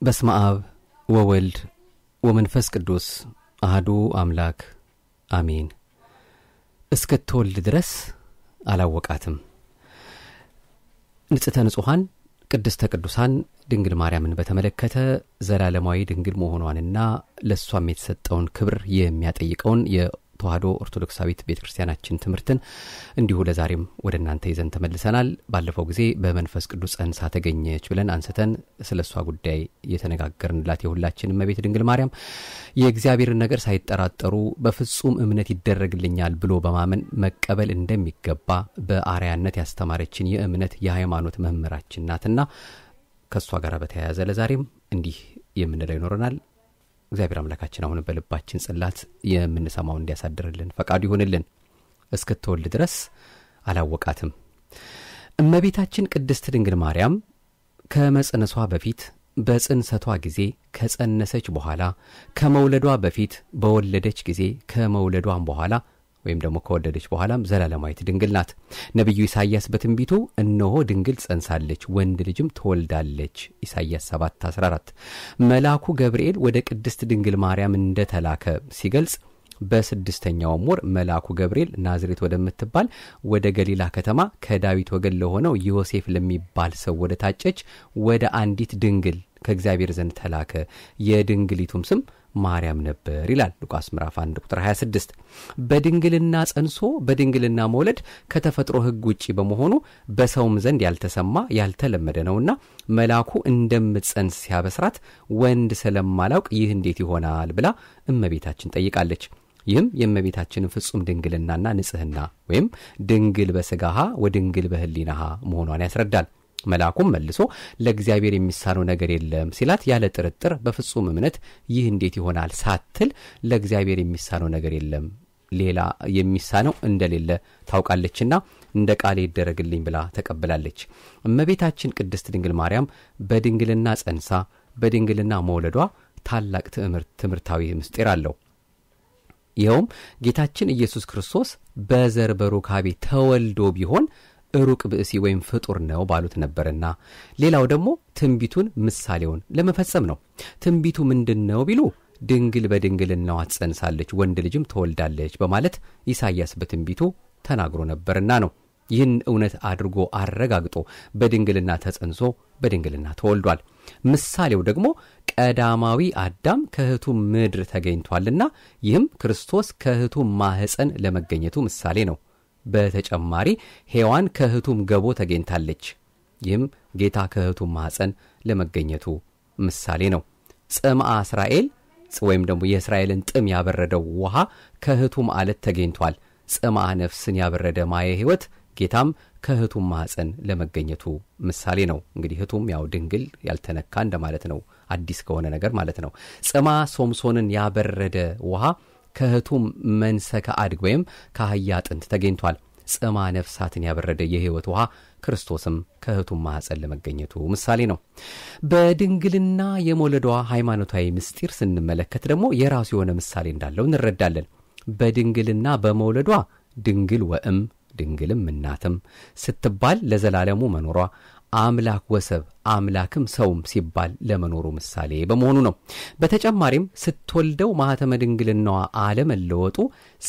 በስመ አብ ወወልድ ወመንፈስ ቅዱስ አህዱ አምላክ አሜን። እስክትወልድ ድረስ አላወቃትም። ንጽሕተ ንጹሐን ቅድስተ ቅዱሳን ድንግል ማርያምን በተመለከተ ዘላለማዊ ድንግል መሆኗንና ለእሷም የተሰጠውን ክብር የሚያጠይቀውን የተዋህዶ ኦርቶዶክሳዊት ቤተ ክርስቲያናችን ትምህርትን እንዲሁ ለዛሬም ወደ እናንተ ይዘን ተመልሰናል። ባለፈው ጊዜ በመንፈስ ቅዱስ ጸንሳ ተገኘች ብለን አንስተን ስለ እሷ ጉዳይ የተነጋገርንላት የሁላችን እመቤት ድንግል ማርያም የእግዚአብሔርን ነገር ሳይጠራጠሩ በፍጹም እምነት ይደረግልኛል ብሎ በማመን መቀበል እንደሚገባ በአርያነት ያስተማረችን የእምነት የሃይማኖት መምህራችን ናትና ከእሷ ጋር በተያያዘ ለዛሬም እንዲህ የምንለው ይኖረናል። እግዚአብሔር አምላካችን አሁንም በልባችን ጽላት የምንሰማው እንዲያሳድርልን ፈቃዱ ይሆንልን። እስክትወልድ ድረስ አላወቃትም። እመቤታችን ቅድስት ድንግል ማርያም ከመጽነሷ በፊት በጽንሰቷ ጊዜ ከጸነሰች በኋላ ከመውለዷ በፊት በወለደች ጊዜ ከመውለዷም በኋላ ወይም ደግሞ ከወለደች በኋላም ዘላለማዊት ድንግል ናት። ነቢዩ ኢሳይያስ በትንቢቱ እነሆ ድንግል ጸንሳለች፣ ወንድ ልጅም ትወልዳለች ኢሳይያስ 7 14 መልአኩ ገብርኤል ወደ ቅድስት ድንግል ማርያም እንደተላከ ሲገልጽ በስድስተኛውም ወር መልአኩ ገብርኤል ናዝሬት ወደምትባል ወደ ገሊላ ከተማ ከዳዊት ወገን ለሆነው ዮሴፍ ለሚባል ሰው ወደ ታጨች ወደ አንዲት ድንግል ከእግዚአብሔር ዘንድ ተላከ። የድንግሊቱም ስም ማርያም ነበር ይላል ሉቃስ ምዕራፍ 1 ቁጥር 26። በድንግልና ጸንሶ በድንግልና መውለድ ከተፈጥሮ ሕግ ውጪ በመሆኑ በሰውም ዘንድ ያልተሰማ ያልተለመደ ነውና መልአኩ እንደምትጸንስ ሲያበስራት ወንድ ስለማላውቅ ይህ እንዴት ይሆናል ብላ እመቤታችን ጠይቃለች። ይህም የእመቤታችንን ፍጹም ድንግልናና ንጽሕና ወይም ድንግል በሥጋሃ ወድንግል በሕሊናሃ መሆኗን ያስረዳል። መልአኩም መልሶ ለእግዚአብሔር የሚሳነው ነገር የለም ሲላት ያለ ጥርጥር በፍጹም እምነት ይህ እንዴት ይሆናል ሳትል ለእግዚአብሔር የሚሳነው ነገር የለም ሌላ የሚሳነው እንደሌለ ታውቃለችና እንደ ቃሌ ይደረግልኝ ብላ ተቀብላለች። እመቤታችን ቅድስት ድንግል ማርያም በድንግልና ጸንሳ በድንግልና መውለዷ ታላቅ ትምህርታዊ ምስጢር አለው። ይኸውም ጌታችን ኢየሱስ ክርስቶስ በዘር በሩካቤ ተወልዶ ቢሆን ሩቅ ብእሲ ወይም ፍጡር ነው ባሉት ነበርና፣ ሌላው ደግሞ ትንቢቱን ምሳሌውን ለመፈጸም ነው። ትንቢቱ ምንድን ነው ቢሉ ድንግል በድንግልናዋ ትጸንሳለች፣ ወንድ ልጅም ትወልዳለች በማለት ኢሳይያስ በትንቢቱ ተናግሮ ነበርና ነው። ይህን እውነት አድርጎ አረጋግጦ በድንግልና ተጸንሶ በድንግልና ተወልዷል። ምሳሌው ደግሞ ቀዳማዊ አዳም ከእህቱ ምድር ተገኝቷልና ይህም ክርስቶስ ከእህቱ ማኅፀን ለመገኘቱ ምሳሌ ነው። በተጨማሪ ሔዋን ከእህቱም ገቦ ተገኝታለች። ይህም ጌታ ከእህቱም ማኅፀን ለመገኘቱ ምሳሌ ነው። ጽምአ እስራኤል ወይም ደግሞ የእስራኤልን ጥም ያበረደው ውሃ ከእህቱም አለት ተገኝቷል። ጽምአ ነፍስን ያበረደ ማየ ሕይወት ጌታም ከእህቱም ማኅፀን ለመገኘቱ ምሳሌ ነው። እንግዲህ እህቱም ያው ድንግል ያልተነካ እንደማለት ነው፣ አዲስ ከሆነ ነገር ማለት ነው። ጽምአ ሶምሶንን ያበረደ ውሃ ከእህቱም መንሰከ አድግ ወይም ከአህያ አጥንት ተገኝቷል። ጽማ ነፍሳትን ያበረደ የሕይወት ውሃ ክርስቶስም ከእህቱም ማኅፀን ለመገኘቱ ምሳሌ ነው። በድንግልና የመውለዷ ሃይማኖታዊ ምስጢር ስንመለከት ደግሞ የራሱ የሆነ ምሳሌ እንዳለው እንረዳለን። በድንግልና በመውለዷ ድንግል ወእም ድንግልም እናትም ስትባል ለዘላለሙ መኖሯ አምላክ ወሰብ አምላክም ሰውም ሲባል ለመኖሩ ምሳሌ በመሆኑ ነው። በተጨማሪም ስትወልደው ማኅተመ ድንግልናዋ አለመለወጡ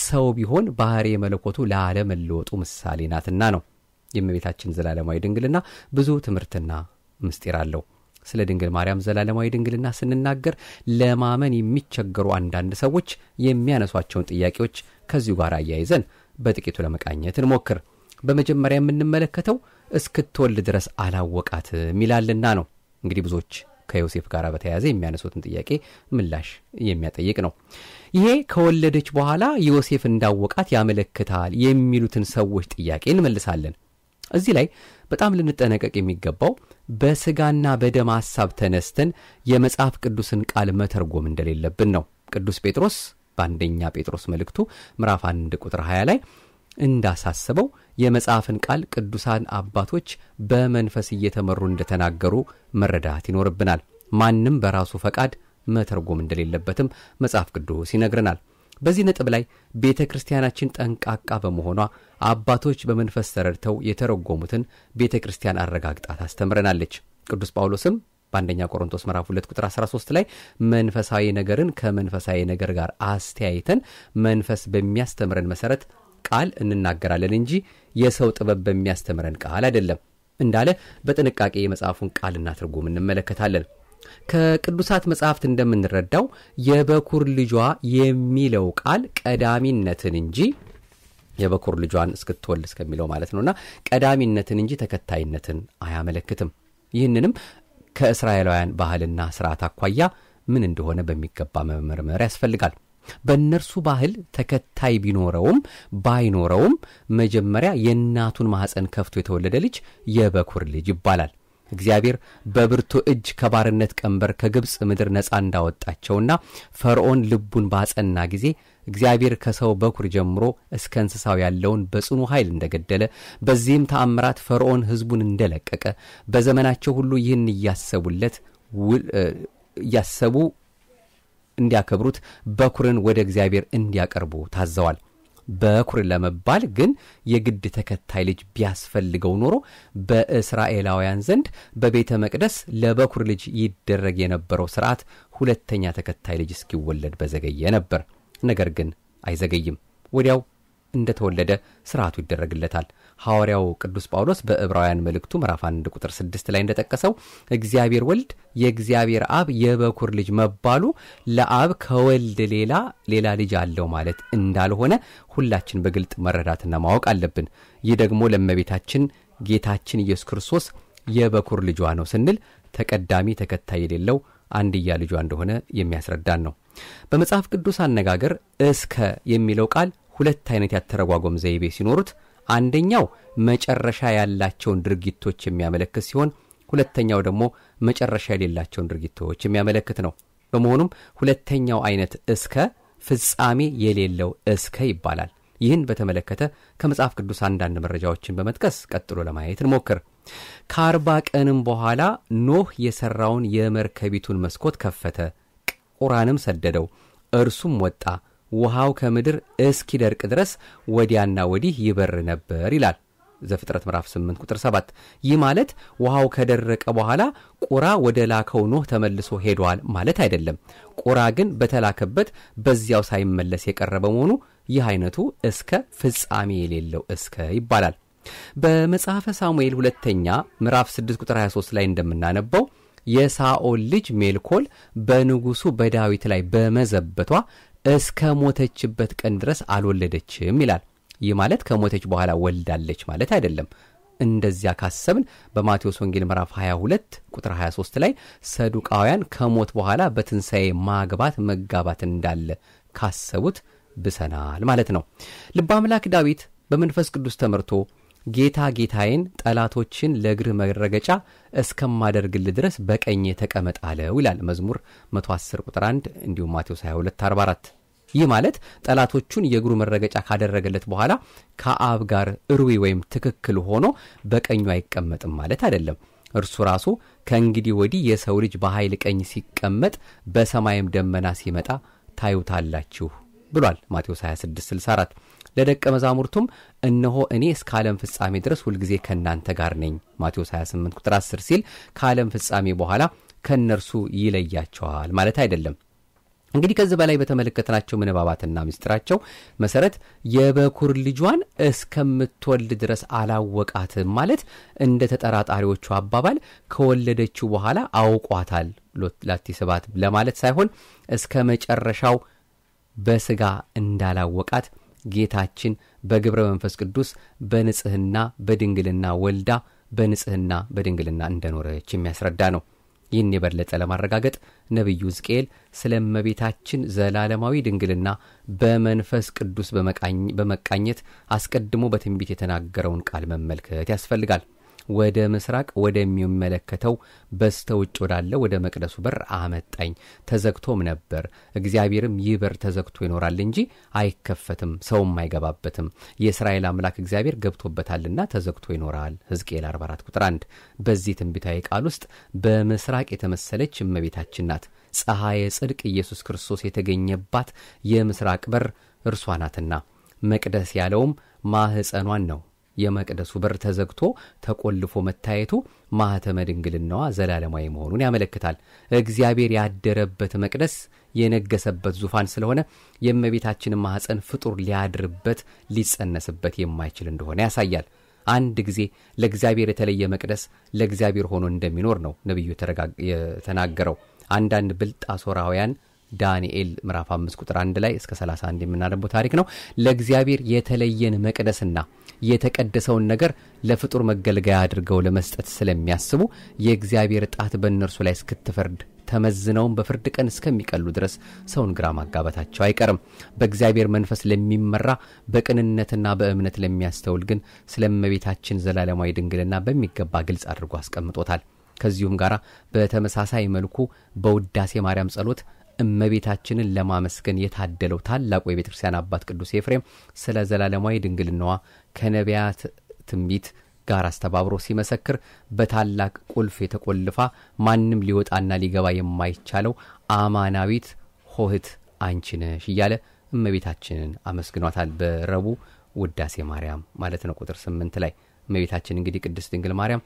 ሰው ቢሆን ባሕርየ መለኮቱ ላለመለወጡ ምሳሌ ናትና ነው። የእመቤታችን ዘላለማዊ ድንግልና ብዙ ትምህርትና ምስጢር አለው። ስለ ድንግል ማርያም ዘላለማዊ ድንግልና ስንናገር ለማመን የሚቸገሩ አንዳንድ ሰዎች የሚያነሷቸውን ጥያቄዎች ከዚሁ ጋር አያይዘን በጥቂቱ ለመቃኘት እንሞክር። በመጀመሪያ የምንመለከተው እስክትወልድ ድረስ አላወቃትም ይላልና ነው። እንግዲህ ብዙዎች ከዮሴፍ ጋር በተያያዘ የሚያነሱትን ጥያቄ ምላሽ የሚያጠይቅ ነው። ይሄ ከወለደች በኋላ ዮሴፍ እንዳወቃት ያመለክታል የሚሉትን ሰዎች ጥያቄ እንመልሳለን። እዚህ ላይ በጣም ልንጠነቀቅ የሚገባው በሥጋና በደም ሐሳብ ተነስተን የመጽሐፍ ቅዱስን ቃል መተርጎም እንደሌለብን ነው። ቅዱስ ጴጥሮስ በአንደኛ ጴጥሮስ መልእክቱ ምዕራፍ 1 ቁጥር 20 ላይ እንዳሳሰበው የመጽሐፍን ቃል ቅዱሳን አባቶች በመንፈስ እየተመሩ እንደተናገሩ መረዳት ይኖርብናል። ማንም በራሱ ፈቃድ መተርጎም እንደሌለበትም መጽሐፍ ቅዱስ ይነግረናል። በዚህ ነጥብ ላይ ቤተ ክርስቲያናችን ጠንቃቃ በመሆኗ አባቶች በመንፈስ ተረድተው የተረጎሙትን ቤተ ክርስቲያን አረጋግጣ ታስተምረናለች። ቅዱስ ጳውሎስም በአንደኛ ቆሮንቶስ ምዕራፍ 2 ቁጥር 13 ላይ መንፈሳዊ ነገርን ከመንፈሳዊ ነገር ጋር አስተያይተን መንፈስ በሚያስተምረን መሰረት ቃል እንናገራለን እንጂ የሰው ጥበብ በሚያስተምረን ቃል አይደለም እንዳለ በጥንቃቄ የመጽሐፉን ቃልና ትርጉም እንመለከታለን። ከቅዱሳት መጽሐፍት እንደምንረዳው የበኩር ልጇ የሚለው ቃል ቀዳሚነትን እንጂ የበኩር ልጇን እስክትወልድ እስከሚለው ማለት ነውና ቀዳሚነትን እንጂ ተከታይነትን አያመለክትም። ይህንንም ከእስራኤላውያን ባህልና ስርዓት አኳያ ምን እንደሆነ በሚገባ መመርመር ያስፈልጋል። በእነርሱ ባህል ተከታይ ቢኖረውም ባይኖረውም መጀመሪያ የእናቱን ማኅፀን ከፍቶ የተወለደ ልጅ የበኩር ልጅ ይባላል። እግዚአብሔር በብርቱ እጅ ከባርነት ቀንበር ከግብፅ ምድር ነፃ እንዳወጣቸውና ፈርዖን ልቡን ባጸና ጊዜ እግዚአብሔር ከሰው በኩር ጀምሮ እስከ እንስሳው ያለውን በጽኑ ኃይል እንደገደለ በዚህም ተአምራት ፈርዖን ሕዝቡን እንደለቀቀ በዘመናቸው ሁሉ ይህን እያሰቡለት እያሰቡ እንዲያከብሩት በኩርን ወደ እግዚአብሔር እንዲያቀርቡ ታዘዋል። በኩር ለመባል ግን የግድ ተከታይ ልጅ ቢያስፈልገው ኖሮ በእስራኤላውያን ዘንድ በቤተ መቅደስ ለበኩር ልጅ ይደረግ የነበረው ሥርዓት ሁለተኛ ተከታይ ልጅ እስኪወለድ በዘገየ ነበር። ነገር ግን አይዘገይም። ወዲያው እንደተወለደ ሥርዓቱ ይደረግለታል። ሐዋርያው ቅዱስ ጳውሎስ በዕብራውያን መልእክቱ ምዕራፍ 1 ቁጥር 6 ላይ እንደጠቀሰው እግዚአብሔር ወልድ የእግዚአብሔር አብ የበኩር ልጅ መባሉ ለአብ ከወልድ ሌላ ሌላ ልጅ አለው ማለት እንዳልሆነ ሁላችን በግልጥ መረዳትና ማወቅ አለብን። ይህ ደግሞ ለእመቤታችን ጌታችን ኢየሱስ ክርስቶስ የበኩር ልጇ ነው ስንል ተቀዳሚ ተከታይ የሌለው አንድያ ልጇ እንደሆነ የሚያስረዳን ነው። በመጽሐፍ ቅዱስ አነጋገር እስከ የሚለው ቃል ሁለት አይነት ያተረጓጎም ዘይቤ ሲኖሩት አንደኛው መጨረሻ ያላቸውን ድርጊቶች የሚያመለክት ሲሆን ሁለተኛው ደግሞ መጨረሻ የሌላቸውን ድርጊቶች የሚያመለክት ነው። በመሆኑም ሁለተኛው አይነት እስከ ፍጻሜ የሌለው እስከ ይባላል። ይህን በተመለከተ ከመጽሐፍ ቅዱስ አንዳንድ መረጃዎችን በመጥቀስ ቀጥሎ ለማየት እንሞክር። ከአርባ ቀንም በኋላ ኖህ የሠራውን የመርከቢቱን መስኮት ከፈተ፣ ቁራንም ሰደደው፣ እርሱም ወጣ ውሃው ከምድር እስኪደርቅ ድረስ ወዲያና ወዲህ ይበር ነበር ይላል ዘፍጥረት ምዕራፍ 8 ቁጥር 7። ይህ ማለት ውሃው ከደረቀ በኋላ ቁራ ወደ ላከው ኖህ ተመልሶ ሄዷል ማለት አይደለም። ቁራ ግን በተላከበት በዚያው ሳይመለስ የቀረበ መሆኑ ይህ አይነቱ እስከ ፍጻሜ የሌለው እስከ ይባላል። በመጽሐፈ ሳሙኤል ሁለተኛ ምዕራፍ 6 ቁጥር 23 ላይ እንደምናነበው የሳኦል ልጅ ሜልኮል በንጉሡ በዳዊት ላይ በመዘበቷ እስከ ሞተችበት ቀን ድረስ አልወለደችም ይላል። ይህ ማለት ከሞተች በኋላ ወልዳለች ማለት አይደለም። እንደዚያ ካሰብን በማቴዎስ ወንጌል ምዕራፍ 22 ቁጥር 23 ላይ ሰዱቃውያን ከሞት በኋላ በትንሣኤ ማግባት መጋባት እንዳለ ካሰቡት ብሰናል ማለት ነው። ልበ አምላክ ዳዊት በመንፈስ ቅዱስ ተመርቶ ጌታ ጌታዬን ጠላቶችን ለእግርህ መረገጫ እስከማደርግልህ ድረስ በቀኜ ተቀመጥ አለው ይላል መዝሙር 110 ቁጥር 1 እንዲሁም ማቴዎስ 22 44 ይህ ማለት ጠላቶቹን የእግሩ መረገጫ ካደረገለት በኋላ ከአብ ጋር እርዊ ወይም ትክክል ሆኖ በቀኙ አይቀመጥም ማለት አይደለም። እርሱ ራሱ ከእንግዲህ ወዲህ የሰው ልጅ በኃይል ቀኝ ሲቀመጥ በሰማይም ደመና ሲመጣ ታዩታላችሁ ብሏል ማቴዎስ 26 64 ለደቀ መዛሙርቱም እነሆ እኔ እስከ ዓለም ፍጻሜ ድረስ ሁልጊዜ ከእናንተ ጋር ነኝ ማቴዎስ 28 ቁጥር 10 ሲል ከዓለም ፍጻሜ በኋላ ከእነርሱ ይለያቸዋል ማለት አይደለም። እንግዲህ ከዚህ በላይ በተመለከትናቸው ምንባባትና ምስጢራቸው መሰረት የበኩር ልጇን እስከምትወልድ ድረስ አላወቃትም ማለት እንደ ተጠራጣሪዎቹ አባባል ከወለደችው በኋላ አውቋታል ላቲ ስባት ለማለት ሳይሆን እስከ መጨረሻው በሥጋ እንዳላወቃት ጌታችን በግብረ መንፈስ ቅዱስ በንጽሕና በድንግልና ወልዳ በንጽሕና በድንግልና እንደኖረች የሚያስረዳ ነው። ይህን የበለጠ ለማረጋገጥ ነቢዩ ሕዝቅኤል ስለ እመቤታችን ዘላለማዊ ድንግልና በመንፈስ ቅዱስ በመቃኘት አስቀድሞ በትንቢት የተናገረውን ቃል መመልከት ያስፈልጋል። ወደ ምስራቅ ወደሚመለከተው በስተ ውጭ ወዳለ ወደ መቅደሱ በር አመጣኝ፣ ተዘግቶም ነበር። እግዚአብሔርም ይህ በር ተዘግቶ ይኖራል እንጂ አይከፈትም፣ ሰውም አይገባበትም። የእስራኤል አምላክ እግዚአብሔር ገብቶበታልና ተዘግቶ ይኖራል። ሕዝቅኤል 44 ቁጥር 1። በዚህ ትንቢታዊ ቃል ውስጥ በምስራቅ የተመሰለች እመቤታችን ናት። ፀሐየ ጽድቅ ኢየሱስ ክርስቶስ የተገኘባት የምስራቅ በር እርሷ ናትና መቅደስ ያለውም ማኅፀኗን ነው። የመቅደሱ በር ተዘግቶ ተቆልፎ መታየቱ ማኅተመ ድንግልናዋ ዘላለማዊ መሆኑን ያመለክታል። እግዚአብሔር ያደረበት መቅደስ የነገሰበት ዙፋን ስለሆነ የእመቤታችንን ማኅፀን ፍጡር ሊያድርበት ሊጸነስበት የማይችል እንደሆነ ያሳያል። አንድ ጊዜ ለእግዚአብሔር የተለየ መቅደስ ለእግዚአብሔር ሆኖ እንደሚኖር ነው ነቢዩ የተናገረው። አንዳንድ ብልጥ አሦራውያን ዳንኤል ምዕራፍ 5 ቁጥር 1 ላይ እስከ 31 የምናነበው ታሪክ ነው። ለእግዚአብሔር የተለየን መቅደስና የተቀደሰውን ነገር ለፍጡር መገልገያ አድርገው ለመስጠት ስለሚያስቡ የእግዚአብሔር ጣት በእነርሱ ላይ እስክትፈርድ ተመዝነውም በፍርድ ቀን እስከሚቀሉ ድረስ ሰውን ግራ ማጋባታቸው አይቀርም። በእግዚአብሔር መንፈስ ለሚመራ በቅንነትና በእምነት ለሚያስተውል ግን ስለ እመቤታችን ዘላለማዊ ድንግልና በሚገባ ግልጽ አድርጎ አስቀምጦታል። ከዚሁም ጋር በተመሳሳይ መልኩ በውዳሴ ማርያም ጸሎት እመቤታችንን ለማመስገን የታደለው ታላቁ የቤተ ክርስቲያን አባት ቅዱስ ኤፍሬም ስለ ዘላለማዊ ድንግልናዋ ከነቢያት ትንቢት ጋር አስተባብሮ ሲመሰክር በታላቅ ቁልፍ የተቆልፋ ማንም ሊወጣና ሊገባ የማይቻለው አማናዊት ሆህት አንቺ ነሽ እያለ እመቤታችንን አመስግኗታል። በረቡዕ ውዳሴ ማርያም ማለት ነው ቁጥር ስምንት ላይ እመቤታችን እንግዲህ ቅድስት ድንግል ማርያም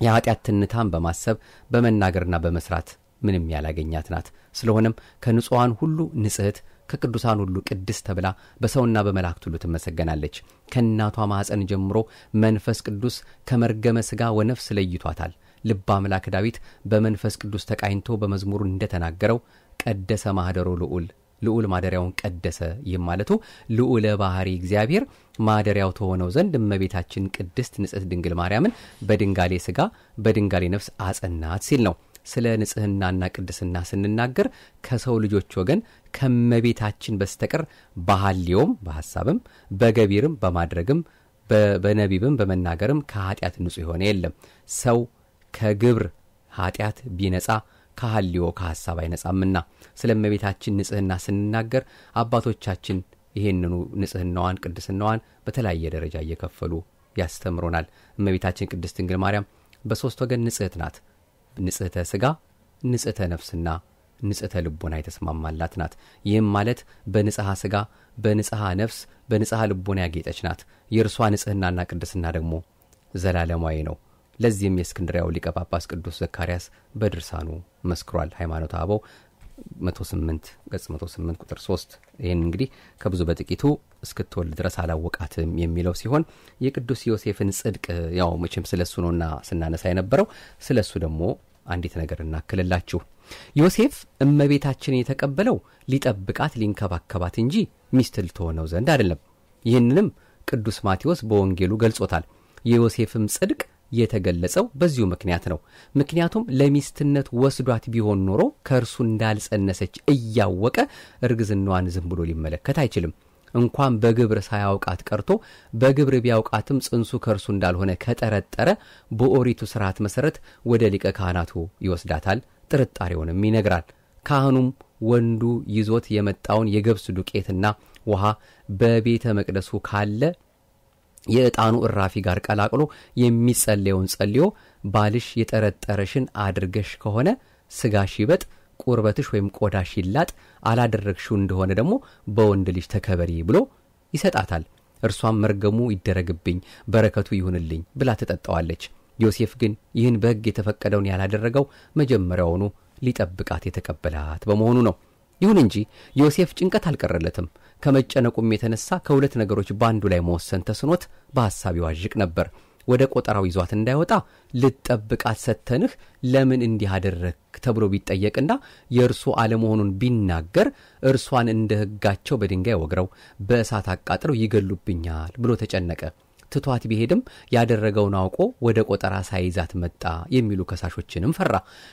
የኃጢአት ትንታን በማሰብ በመናገርና በመስራት ምንም ያላገኛት ናት። ስለሆነም ከንጹሐን ሁሉ ንጽሕት ከቅዱሳን ሁሉ ቅድስት ተብላ በሰውና በመላእክት ሁሉ ትመሰገናለች። ከእናቷ ማኅፀን ጀምሮ መንፈስ ቅዱስ ከመርገመ ሥጋ ወነፍስ ለይቷታል። ልበ አምላክ ዳዊት በመንፈስ ቅዱስ ተቃኝቶ በመዝሙሩ እንደተናገረው ቀደሰ ማኅደሮ ልዑል ልዑል ማደሪያውን ቀደሰ። ይህም ማለቱ ልዑለ ባሕሪ እግዚአብሔር ማደሪያው ተሆነው ዘንድ እመቤታችን ቅድስት ንጽሕት ድንግል ማርያምን በድንጋሌ ሥጋ በድንጋሌ ነፍስ አጸናት ሲል ነው። ስለ ንጽሕናና ቅድስና ስንናገር ከሰው ልጆች ወገን ከመቤታችን በስተቀር በሐልዮም በሐሳብም በገቢርም በማድረግም በነቢብም በመናገርም ከኀጢአት ንጹሕ የሆነ የለም። ሰው ከግብር ኀጢአት ቢነጻ ከሐልዮ ከሐሳብ አይነጻምና ስለ እመቤታችን ንጽሕና ስንናገር አባቶቻችን ይህንኑ ንጽሕናዋን ቅድስናዋን በተለያየ ደረጃ እየከፈሉ ያስተምሮናል። እመቤታችን ቅድስት ድንግል ማርያም በሦስት ወገን ንጽሕት ናት። ንጽሕተ ሥጋ፣ ንጽሕተ ነፍስና ንጽሕተ ልቦና የተስማማላት ናት። ይህም ማለት በንጽሐ ሥጋ፣ በንጽሐ ነፍስ፣ በንጽሐ ልቦና ያጌጠች ናት። የእርሷ ንጽሕናና ቅድስና ደግሞ ዘላለማዊ ነው። ለዚህም የእስክንድሪያው ሊቀ ጳጳስ ቅዱስ ዘካርያስ በድርሳኑ መስክሯል። ሃይማኖተ አበው 108 ገጽ 108 ቁጥር 3 ይህን እንግዲህ ከብዙ በጥቂቱ እስክትወልድ ድረስ አላወቃትም የሚለው ሲሆን የቅዱስ ዮሴፍን ጽድቅ ያው መቼም ስለ እሱ ነውና ስናነሳ የነበረው ስለ እሱ ደግሞ አንዲት ነገር እናክልላችሁ። ዮሴፍ እመቤታችንን የተቀበለው ሊጠብቃት ሊንከባከባት እንጂ ሚስት ልትሆነው ዘንድ አይደለም። ይህንንም ቅዱስ ማቴዎስ በወንጌሉ ገልጾታል። የዮሴፍም ጽድቅ የተገለጸው በዚሁ ምክንያት ነው። ምክንያቱም ለሚስትነት ወስዷት ቢሆን ኖሮ ከእርሱ እንዳልጸነሰች እያወቀ እርግዝናዋን ዝም ብሎ ሊመለከት አይችልም። እንኳን በግብር ሳያውቃት ቀርቶ በግብር ቢያውቃትም ጽንሱ ከእርሱ እንዳልሆነ ከጠረጠረ በኦሪቱ ስርዓት መሠረት ወደ ሊቀ ካህናቱ ይወስዳታል፣ ጥርጣሬውንም ይነግራል። ካህኑም ወንዱ ይዞት የመጣውን የገብስ ዱቄትና ውሃ በቤተ መቅደሱ ካለ የዕጣኑ እራፊ ጋር ቀላቅሎ የሚጸለየውን ጸልዮ ባልሽ የጠረጠረሽን አድርገሽ ከሆነ ስጋሽ ይበጥ፣ ቁርበትሽ ወይም ቆዳሽ ይላጥ፣ አላደረግሽው እንደሆነ ደግሞ በወንድ ልጅ ተከበሪ ብሎ ይሰጣታል። እርሷም መርገሙ ይደረግብኝ፣ በረከቱ ይሁንልኝ ብላ ትጠጣዋለች። ዮሴፍ ግን ይህን በሕግ የተፈቀደውን ያላደረገው መጀመሪያውኑ ሊጠብቃት የተቀበላት በመሆኑ ነው። ይሁን እንጂ ዮሴፍ ጭንቀት አልቀረለትም። ከመጨነቁም የተነሳ ከሁለት ነገሮች በአንዱ ላይ መወሰን ተስኖት በሐሳብ ይዋዥቅ ነበር። ወደ ቆጠራው ይዟት እንዳይወጣ ልጠብቃት ሰተንህ ለምን እንዲህ አደረግ ተብሎ ቢጠየቅና የእርሱ አለመሆኑን ቢናገር እርሷን እንደ ሕጋቸው በድንጋይ ወግረው በእሳት አቃጥለው ይገሉብኛል ብሎ ተጨነቀ። ትቷት ቢሄድም ያደረገውን አውቆ ወደ ቆጠራ ሳይዛት መጣ የሚሉ ከሳሾችንም ፈራ።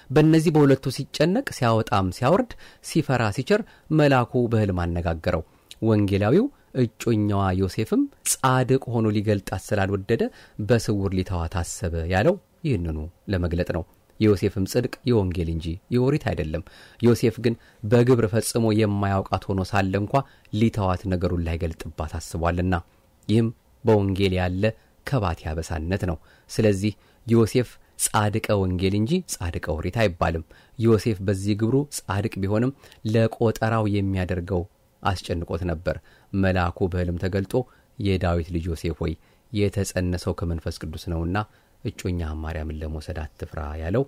በእነዚህ በሁለቱ ሲጨነቅ ሲያወጣም ሲያወርድ ሲፈራ ሲቸገር መልአኩ በሕልም አነጋገረው። ወንጌላዊው እጮኛዋ ዮሴፍም ጻድቅ ሆኖ ሊገልጣት ስላልወደደ በስውር ሊተዋት አሰበ ያለው ይህንኑ ለመግለጥ ነው። የዮሴፍም ጽድቅ የወንጌል እንጂ የኦሪት አይደለም። ዮሴፍ ግን በግብር ፈጽሞ የማያውቃት ሆኖ ሳለ እንኳ ሊተዋት ነገሩን ላይገልጥባት አስቧልና ይህም በወንጌል ያለ ከባት ያበሳነት ነው። ስለዚህ ዮሴፍ ጻድቀ ወንጌል እንጂ ጻድቀ ኦሪት አይባልም። ዮሴፍ በዚህ ግብሩ ጻድቅ ቢሆንም ለቆጠራው የሚያደርገው አስጨንቆት ነበር። መልአኩ በሕልም ተገልጦ የዳዊት ልጅ ዮሴፍ ሆይ የተጸነሰው ከመንፈስ ቅዱስ ነውና እጮኛህን ማርያምን ለመውሰድ አትፍራ ያለው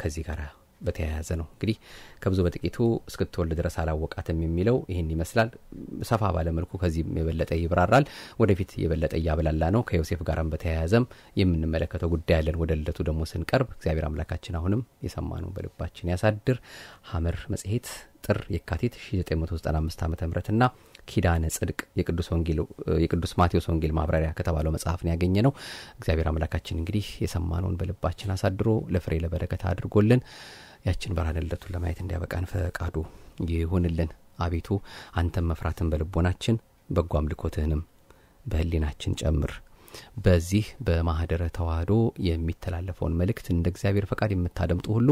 ከዚህ ጋር በተያያዘ ነው። እንግዲህ ከብዙ በጥቂቱ እስክትወልድ ድረስ አላወቃትም የሚለው ይህን ይመስላል። ሰፋ ባለመልኩ ከዚህም የበለጠ ይብራራል። ወደፊት የበለጠ እያብላላ ነው። ከዮሴፍ ጋርም በተያያዘም የምንመለከተው ጉዳይ ያለን። ወደ ልደቱ ደግሞ ስንቀርብ እግዚአብሔር አምላካችን አሁንም የሰማነው በልባችን ያሳድር። ሐመር መጽሔት ጥር የካቲት 1995 ዓ ም ና ኪዳነ ጽድቅ የቅዱስ ማቴዎስ ወንጌል ማብራሪያ ከተባለው መጽሐፍ ነው ያገኘ ነው። እግዚአብሔር አምላካችን እንግዲህ የሰማነውን በልባችን አሳድሮ ለፍሬ ለበረከት አድርጎልን ያችን ብርሃነ ልደቱን ለማየት እንዲያበቃን ፈቃዱ ይሁንልን። አቤቱ አንተም መፍራትን በልቦናችን በጎ አምልኮትህንም በህሊናችን ጨምር። በዚህ በማህደረ ተዋህዶ የሚተላለፈውን መልእክት እንደ እግዚአብሔር ፈቃድ የምታደምጡ ሁሉ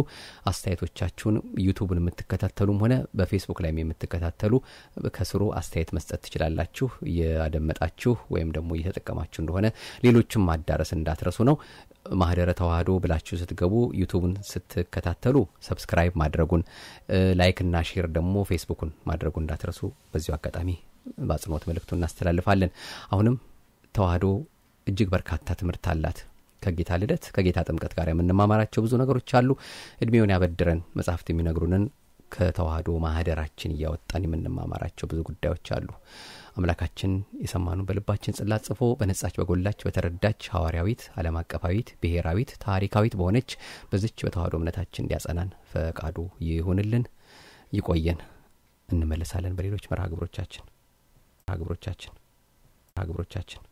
አስተያየቶቻችሁን ዩቱብን የምትከታተሉም ሆነ በፌስቡክ ላይም የምትከታተሉ ከስሩ አስተያየት መስጠት ትችላላችሁ። እያደመጣችሁ ወይም ደግሞ እየተጠቀማችሁ እንደሆነ ሌሎችም ማዳረስ እንዳትረሱ ነው። ማህደረ ተዋህዶ ብላችሁ ስትገቡ ዩቱብን ስትከታተሉ subscribe ማድረጉን like ና share ደግሞ ፌስቡኩን ማድረጉ እንዳትረሱ በዚሁ አጋጣሚ በአጽንኦት መልእክቱ እናስተላልፋለን። አሁንም ተዋህዶ እጅግ በርካታ ትምህርት አላት። ከጌታ ልደት ከጌታ ጥምቀት ጋር የምንማማራቸው ብዙ ነገሮች አሉ። እድሜውን ያበድረን መጽሐፍት የሚነግሩንን ከተዋህዶ ማህደራችን እያወጣን የምንማማራቸው ብዙ ጉዳዮች አሉ። አምላካችን የሰማኑ በልባችን ጽላት ጽፎ በነጻች በጎላች በተረዳች ሐዋርያዊት ዓለም አቀፋዊት ብሔራዊት ታሪካዊት በሆነች በዝች በተዋህዶ እምነታችን እንዲያጸናን ፈቃዱ ይሁንልን። ይቆየን። እንመለሳለን በሌሎች መርሃ ግብሮቻችን ግብሮቻችን ግብሮቻችን